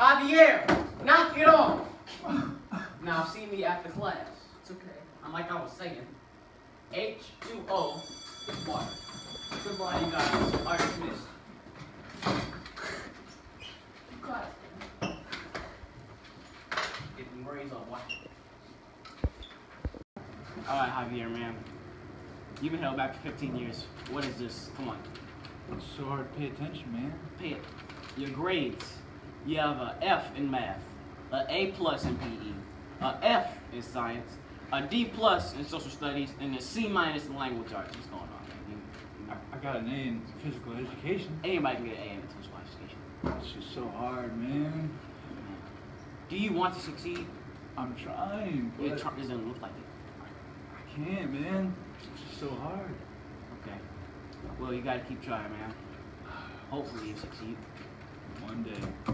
Javier, knock it off. Now see me after class. It's okay. And like I was saying, H2O is water. Goodbye, you guys. Are dismissed. Got Getting grades on what? Alright, Javier, man. You've been held back for 15 years. What is this? Come on. It's so hard to pay attention, man. Pay it. Your grades. You have a F in math, a A plus in PE, a F in science, a D plus in social studies, and a C minus in language arts. What's going on, man? I, I got an A in physical education. anybody can get an A in physical education. It's just so hard, man. Do you want to succeed? I'm trying, but It tr- doesn't look like it. I can't, man. It's just so hard. Okay. Well, you gotta keep trying, man. Hopefully you succeed. One day.